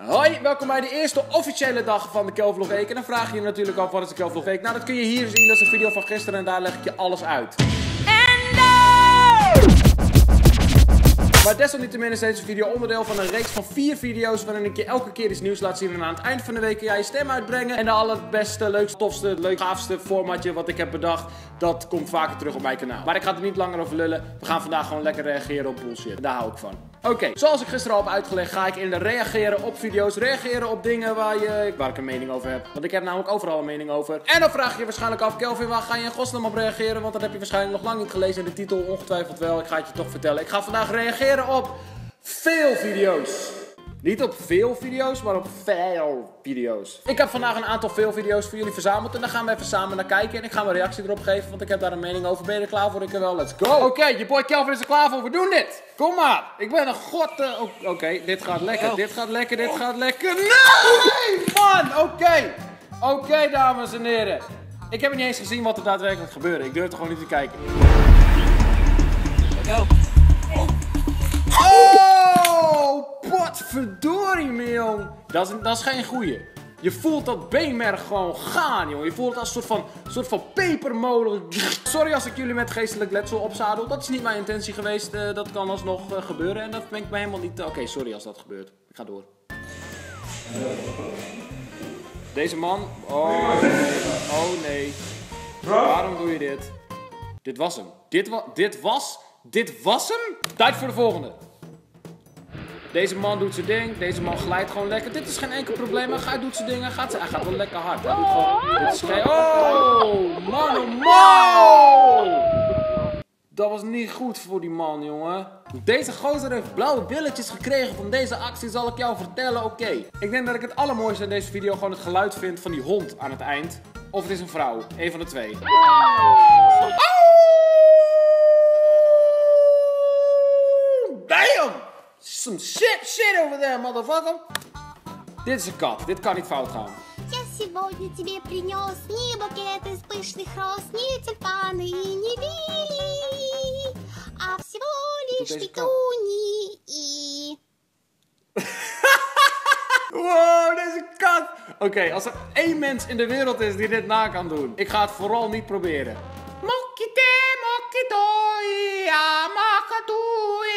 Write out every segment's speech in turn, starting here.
Hoi, welkom bij de eerste officiële dag van de Kelvlog Week. En dan vraag je je natuurlijk af, wat is de Kelvlog Week? Nou, dat kun je hier zien. Dat is een video van gisteren en daar leg ik je alles uit. Maar desalniettemin is deze video onderdeel van een reeks van vier video's waarin ik je elke keer iets nieuws laat zien en aan het eind van de week ga je stem uitbrengen. En de allerbeste, leukste, tofste, leukste, gaafste formatje wat ik heb bedacht, dat komt vaker terug op mijn kanaal. Maar ik ga er niet langer over lullen. We gaan vandaag gewoon lekker reageren op bullshit. Daar hou ik van. Oké, zoals ik gisteren al heb uitgelegd, ga ik in de reageren op video's, reageren op dingen waar, je, waar ik een mening over heb. Want ik heb namelijk overal een mening over. En dan vraag je je waarschijnlijk af, Kelvin, waar ga je in godsnaam op reageren? Want dat heb je waarschijnlijk nog lang niet gelezen in de titel, ongetwijfeld wel. Ik ga het je toch vertellen. Ik ga vandaag reageren op veel video's. Niet op veel video's, maar op veel video's. Ik heb vandaag een aantal veel video's voor jullie verzameld. En daar gaan we even samen naar kijken. En ik ga mijn reactie erop geven, want ik heb daar een mening over. Ben je er klaar voor? Ik er wel. Let's go. Oké, je boy Kelvin is er klaar voor. We doen dit. Kom maar. Ik ben een god. eh, Oké, dit gaat lekker. Dit gaat lekker. Dit gaat lekker. Nee, man. Oké. Oké, dames en heren. Ik heb niet eens gezien wat er daadwerkelijk gebeurde. Ik durfde gewoon niet te kijken. Dat is, dat is geen goeie. Je voelt dat beenmerg gewoon gaan, joh. Je voelt het als een soort van, soort van pepermolen. Sorry als ik jullie met geestelijk letsel opzadel. Dat is niet mijn intentie geweest. Eh, dat kan alsnog eh, gebeuren. En dat ben ik me helemaal niet... Oké, sorry als dat gebeurt. Ik ga door. Deze man... Oh. Oh, nee. Waarom doe je dit? Dit was hem. Dit, wa dit was... Dit was hem? Tijd voor de volgende. Deze man doet zijn ding. Deze man glijdt gewoon lekker. Dit is geen enkel probleem. Hij doet zijn ding. Hij gaat, hij gaat wel lekker hard. Hij doet gewoon... Dit is. Oh, man, oh, man. Dat was niet goed voor die man, jongen. Deze gozer heeft blauwe billetjes gekregen van deze actie, zal ik jou vertellen. Oké. Ik denk dat ik het allermooiste in deze video gewoon het geluid vind van die hond aan het eind. Of het is een vrouw. Eén van de twee. Damn! Some shit, shit over there, motherfucker. Dit is een kat. Dit kan niet fout gaan. Я сегодня тебе принес не букет из пышных роз, не тюльпаны и не лилии, а всего лишь Тут есть петунии и... Wow, deze kat! Oké, als er één mens in de wereld is die dit na kan doen, ik ga het vooral niet proberen. Mokite, mokitoi, amakatui,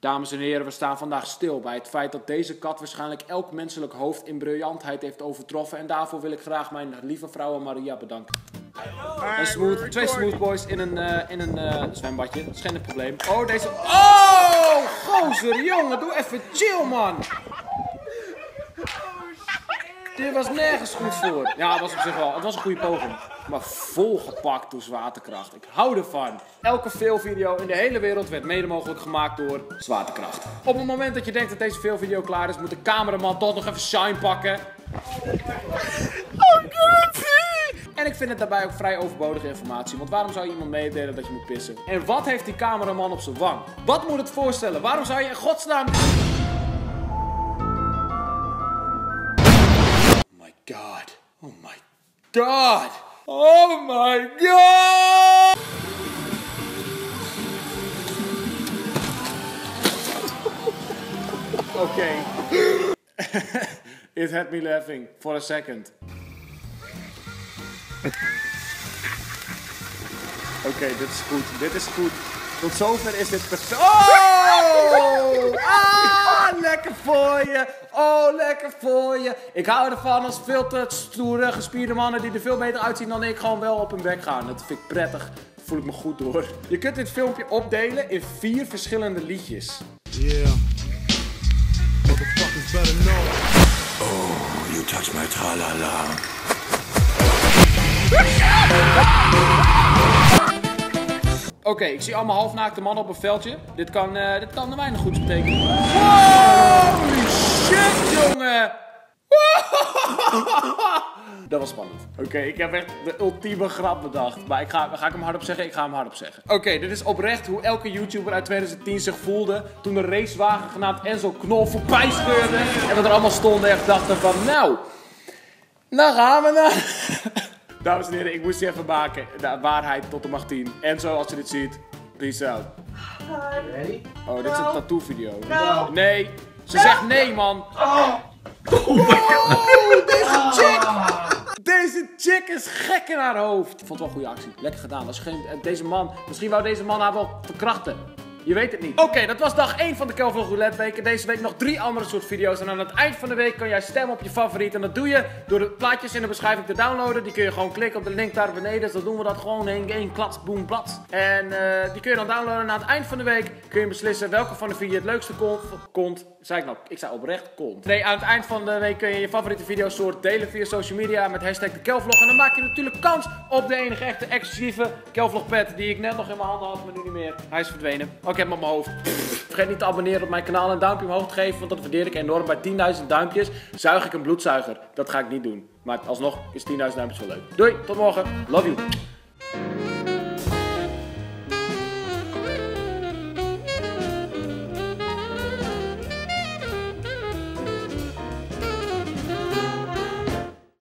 Dames en heren, we staan vandaag stil bij het feit dat deze kat waarschijnlijk elk menselijk hoofd in briljantheid heeft overtroffen. En daarvoor wil ik graag mijn lieve vrouw Maria bedanken. En smooth, twee smooth boys in een, eh, in een eh, zwembadje. Dat is geen probleem. Oh, deze... Oh, gozer, jongen. Doe even chill, man. Dit was nergens goed voor. Ja, het was op zich wel. Het was een goede poging. Maar volgepakt door zwaartekracht. Ik hou ervan. Elke veelvideo in de hele wereld werd mede mogelijk gemaakt door zwaartekracht. Op het moment dat je denkt dat deze veelvideo klaar is, moet de cameraman toch nog even shine pakken. En ik vind het daarbij ook vrij overbodige informatie. Want waarom zou je iemand meedelen dat je moet pissen? En wat heeft die cameraman op zijn wang? Wat moet het voorstellen? Waarom zou je in godsnaam... Oh my god. Oh my god. Okay. It had me laughing for a second. okay, dit is. Dit is goed. Tot zover is dit perfect. Oh! Ah, voor je. Oh, lekker voor je. Ik hou ervan als veel te stoere, gespierde mannen die er veel beter uitzien dan ik gewoon wel op hun bek gaan. Dat vind ik prettig. Daar voel ik me goed door. Je kunt dit filmpje opdelen in vier verschillende liedjes. Yeah. Motherfuckers better know. You touch my tra-la-la. Oké, ik zie allemaal halfnaakte mannen op een veldje. Dit kan, eh, dit kan er weinig goeds betekenen. Holy shit, jongen! Dat was spannend. Oké, ik heb echt de ultieme grap bedacht. Maar ik ga, ga ik hem hardop zeggen? Ik ga hem hardop zeggen. Oké, dit is oprecht hoe elke YouTuber uit 2010 zich voelde toen de racewagen genaamd Enzo Knol voorbij scheurde. En we er allemaal stonden en dachten van, nou, nou gaan we naar... Dames en heren, ik moest die even maken. De waarheid tot de macht 10. Enzo, als je dit ziet, Peace out. Ready? Oh, dit is een No. tattoo video. No. Nee. Ze zegt nee, man. Oh. deze chick. Deze chick is gek in haar hoofd. Ik vond het wel een goede actie. Lekker gedaan. Als geen, deze man, misschien wou deze man haar wel verkrachten. Je weet het niet. Oké, dat was dag 1 van de Kelvin Roulette deze week nog drie andere soort video's. En aan het eind van de week kan jij stemmen op je favoriet. En dat doe je door de plaatjes in de beschrijving te downloaden. Die kun je gewoon klikken op de link daar beneden. Dus dan doen we dat gewoon in één klats, boem, plats. En eh, die kun je dan downloaden. En aan het eind van de week kun je beslissen welke van de je het leukste kon. Kont. Zei ik nou? Ik zei oprecht kont. Nee, aan het eind van de week kun je je favoriete videosoort delen via social media met hashtag de Kelvlog. En dan maak je natuurlijk kans op de enige echte exclusieve Kelvlog pet die ik net nog in mijn handen had, maar nu niet meer. Hij is verdwenen. Ook heb hem op mijn hoofd. Vergeet niet te abonneren op mijn kanaal en duimpje omhoog te geven, want dat waardeer ik enorm. Bij 10.000 duimpjes zuig ik een bloedzuiger. Dat ga ik niet doen. Maar alsnog is 10.000 duimpjes wel leuk. Doei, tot morgen. Love you.